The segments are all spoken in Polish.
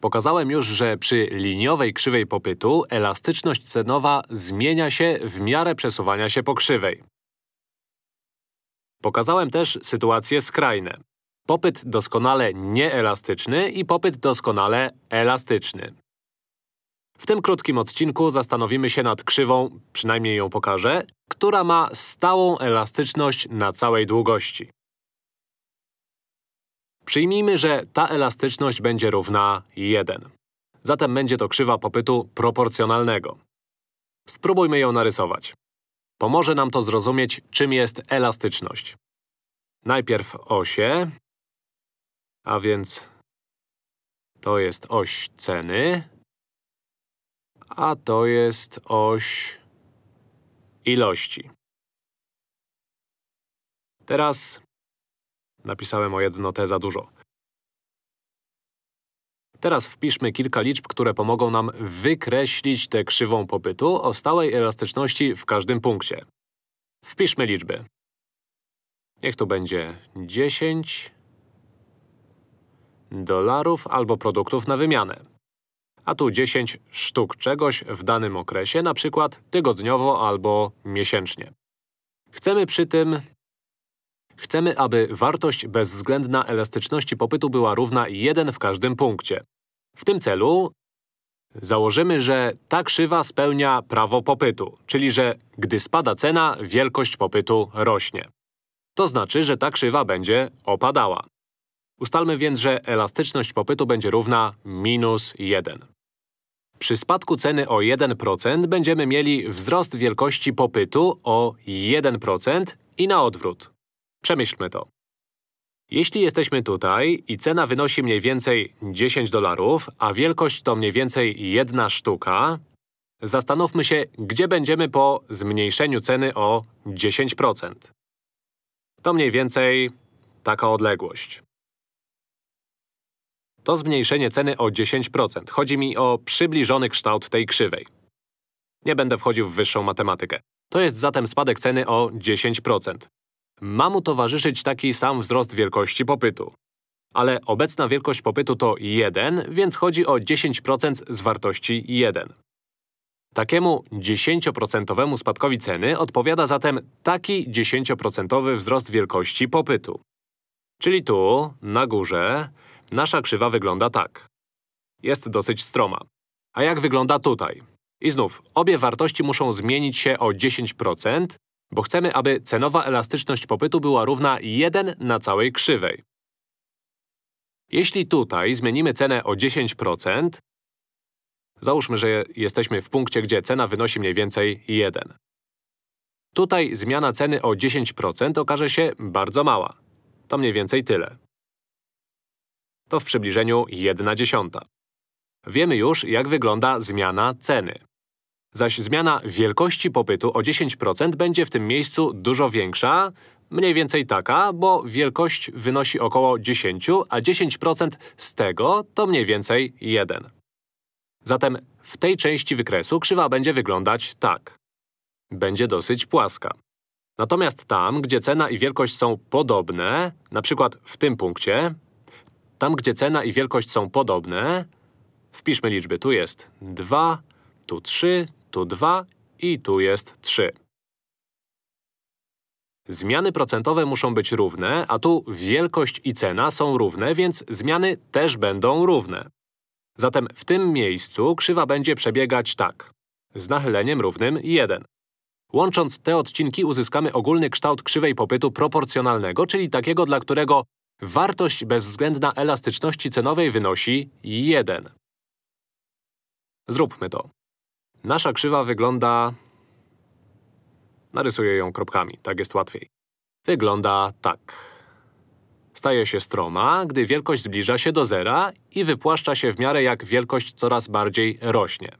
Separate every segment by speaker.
Speaker 1: Pokazałem już, że przy liniowej krzywej popytu elastyczność cenowa zmienia się w miarę przesuwania się po krzywej. Pokazałem też sytuacje skrajne. Popyt doskonale nieelastyczny i popyt doskonale elastyczny. W tym krótkim odcinku zastanowimy się nad krzywą, przynajmniej ją pokażę, która ma stałą elastyczność na całej długości. Przyjmijmy, że ta elastyczność będzie równa 1. Zatem będzie to krzywa popytu proporcjonalnego. Spróbujmy ją narysować. Pomoże nam to zrozumieć, czym jest elastyczność. Najpierw osie, a więc to jest oś ceny, a to jest oś ilości. Teraz napisałem o jedno T za dużo. Teraz wpiszmy kilka liczb, które pomogą nam wykreślić tę krzywą popytu o stałej elastyczności w każdym punkcie. Wpiszmy liczby. Niech tu będzie 10 dolarów albo produktów na wymianę. A tu 10 sztuk czegoś w danym okresie, na przykład tygodniowo albo miesięcznie. Chcemy przy tym… Chcemy, aby wartość bezwzględna elastyczności popytu była równa 1 w każdym punkcie. W tym celu założymy, że ta krzywa spełnia prawo popytu, czyli że gdy spada cena, wielkość popytu rośnie. To znaczy, że ta krzywa będzie opadała. Ustalmy więc, że elastyczność popytu będzie równa minus 1. Przy spadku ceny o 1% będziemy mieli wzrost wielkości popytu o 1% i na odwrót. Przemyślmy to. Jeśli jesteśmy tutaj i cena wynosi mniej więcej 10 dolarów, a wielkość to mniej więcej jedna sztuka, zastanówmy się, gdzie będziemy po zmniejszeniu ceny o 10%. To mniej więcej taka odległość. To zmniejszenie ceny o 10%. Chodzi mi o przybliżony kształt tej krzywej. Nie będę wchodził w wyższą matematykę. To jest zatem spadek ceny o 10%. Ma mu towarzyszyć taki sam wzrost wielkości popytu. Ale obecna wielkość popytu to 1, więc chodzi o 10% z wartości 1. Takiemu 10% spadkowi ceny odpowiada zatem taki 10% wzrost wielkości popytu. Czyli tu, na górze, nasza krzywa wygląda tak. Jest dosyć stroma. A jak wygląda tutaj? I znów, obie wartości muszą zmienić się o 10%, bo chcemy, aby cenowa elastyczność popytu była równa 1 na całej krzywej. Jeśli tutaj zmienimy cenę o 10%, załóżmy, że jesteśmy w punkcie, gdzie cena wynosi mniej więcej 1. Tutaj zmiana ceny o 10% okaże się bardzo mała. To mniej więcej tyle. To w przybliżeniu 1 dziesiąta. Wiemy już, jak wygląda zmiana ceny. Zaś zmiana wielkości popytu o 10% będzie w tym miejscu dużo większa, mniej więcej taka, bo wielkość wynosi około 10, a 10% z tego to mniej więcej 1. Zatem w tej części wykresu krzywa będzie wyglądać tak. Będzie dosyć płaska. Natomiast tam, gdzie cena i wielkość są podobne, na przykład w tym punkcie, tam, gdzie cena i wielkość są podobne, wpiszmy liczby. Tu jest 2, tu 3, tu 2 i tu jest 3. Zmiany procentowe muszą być równe, a tu wielkość i cena są równe, więc zmiany też będą równe. Zatem w tym miejscu krzywa będzie przebiegać tak. Z nachyleniem równym 1. Łącząc te odcinki uzyskamy ogólny kształt krzywej popytu proporcjonalnego, czyli takiego, dla którego wartość bezwzględna elastyczności cenowej wynosi 1. Zróbmy to. Nasza krzywa wygląda… Narysuję ją kropkami, tak jest łatwiej. Wygląda tak. Staje się stroma, gdy wielkość zbliża się do zera i wypłaszcza się w miarę jak wielkość coraz bardziej rośnie.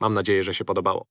Speaker 1: Mam nadzieję, że się podobało.